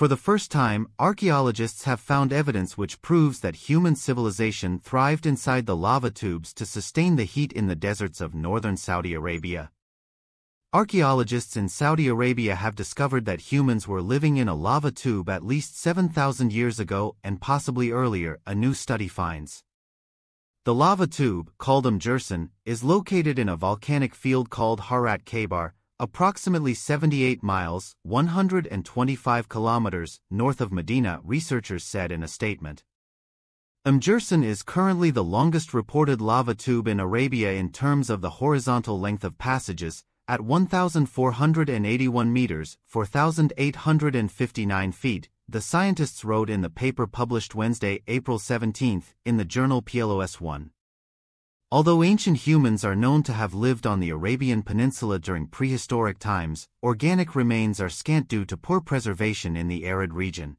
For the first time, archaeologists have found evidence which proves that human civilization thrived inside the lava tubes to sustain the heat in the deserts of northern Saudi Arabia. Archaeologists in Saudi Arabia have discovered that humans were living in a lava tube at least 7,000 years ago and possibly earlier, a new study finds. The lava tube, called Umm Jirsan, is located in a volcanic field called Harrat Khaybar, approximately 78 miles 125 kilometers north of Medina, researchers said in a statement. Umm is currently the longest reported lava tube in Arabia in terms of the horizontal length of passages, at 1,481 meters, 4,859 feet, the scientists wrote in the paper published Wednesday, April 17, in the journal PLOS ONE. Although ancient humans are known to have lived on the Arabian Peninsula during prehistoric times, organic remains are scant due to poor preservation in the arid region.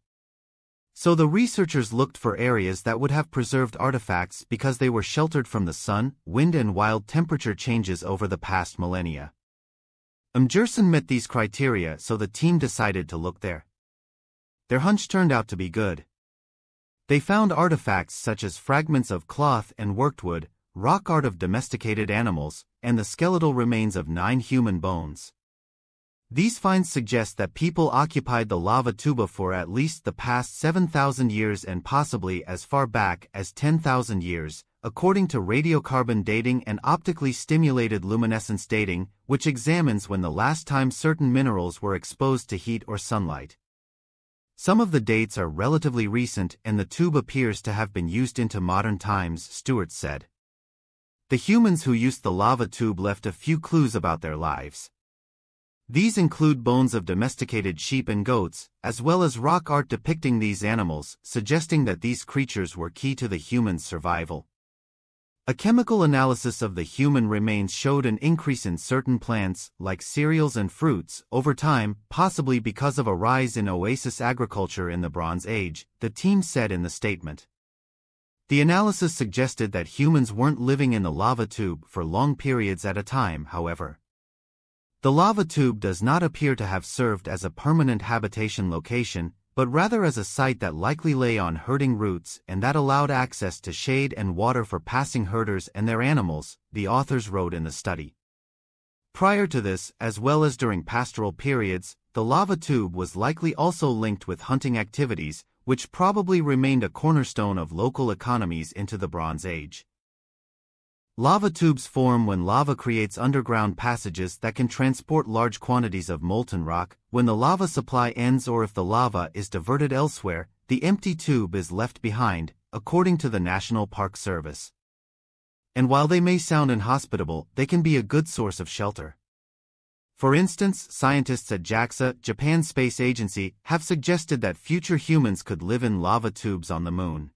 So the researchers looked for areas that would have preserved artifacts because they were sheltered from the sun, wind and wild temperature changes over the past millennia. Jirsan met these criteria so the team decided to look there. Their hunch turned out to be good. They found artifacts such as fragments of cloth and worked wood, rock art of domesticated animals, and the skeletal remains of nine human bones. These finds suggest that people occupied the lava tuba for at least the past 7,000 years and possibly as far back as 10,000 years, according to radiocarbon dating and optically stimulated luminescence dating, which examines when the last time certain minerals were exposed to heat or sunlight. Some of the dates are relatively recent and the tube appears to have been used into modern times, Stewart said. The humans who used the lava tube left a few clues about their lives. These include bones of domesticated sheep and goats, as well as rock art depicting these animals, suggesting that these creatures were key to the human's survival. A chemical analysis of the human remains showed an increase in certain plants, like cereals and fruits, over time, possibly because of a rise in oasis agriculture in the Bronze Age, the team said in the statement. The analysis suggested that humans weren't living in the lava tube for long periods at a time, however. The lava tube does not appear to have served as a permanent habitation location, but rather as a site that likely lay on herding routes and that allowed access to shade and water for passing herders and their animals, the authors wrote in the study. Prior to this, as well as during pastoral periods, the lava tube was likely also linked with hunting activities, which probably remained a cornerstone of local economies into the Bronze Age. Lava tubes form when lava creates underground passages that can transport large quantities of molten rock. When the lava supply ends or if the lava is diverted elsewhere, the empty tube is left behind, according to the National Park Service. And while they may sound inhospitable, they can be a good source of shelter. For instance, scientists at JAXA, Japan's space agency, have suggested that future humans could live in lava tubes on the moon.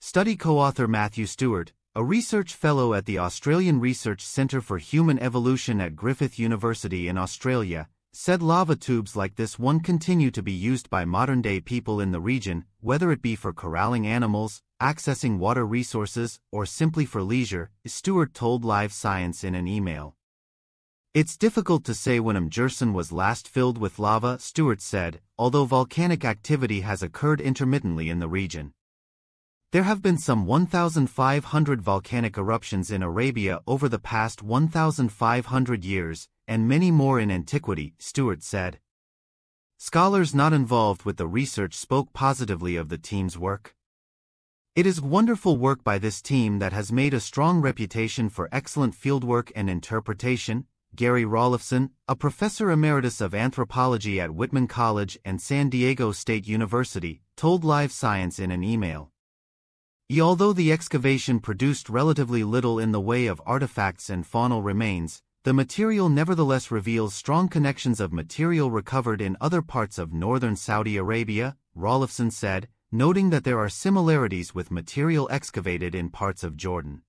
Study co-author Matthew Stewart, a research fellow at the Australian Research Centre for Human Evolution at Griffith University in Australia, said lava tubes like this one continue to be used by modern-day people in the region, whether it be for corralling animals, accessing water resources, or simply for leisure, Stewart told Live Science in an email. It's difficult to say when Umm was last filled with lava, Stewart said, although volcanic activity has occurred intermittently in the region. There have been some 1,500 volcanic eruptions in Arabia over the past 1,500 years, and many more in antiquity, Stewart said. Scholars not involved with the research spoke positively of the team's work. It is wonderful work by this team that has made a strong reputation for excellent fieldwork and interpretation, Gary Rollefson, a professor emeritus of anthropology at Whitman College and San Diego State University, told Live Science in an email. Although the excavation produced relatively little in the way of artifacts and faunal remains, the material nevertheless reveals strong connections of material recovered in other parts of northern Saudi Arabia, Roelofsen said, noting that there are similarities with material excavated in parts of Jordan.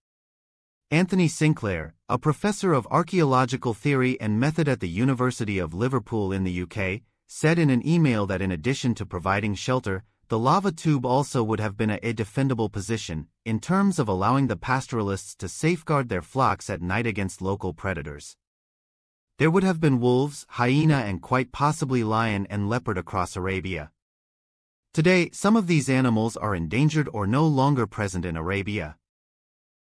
Anthony Sinclair, a professor of archaeological theory and method at the University of Liverpool in the UK, said in an email that in addition to providing shelter, the lava tube also would have been a, a defendable position, in terms of allowing the pastoralists to safeguard their flocks at night against local predators. there would have been wolves, hyena and quite possibly lion and leopard across Arabia. Today, some of these animals are endangered or no longer present in Arabia.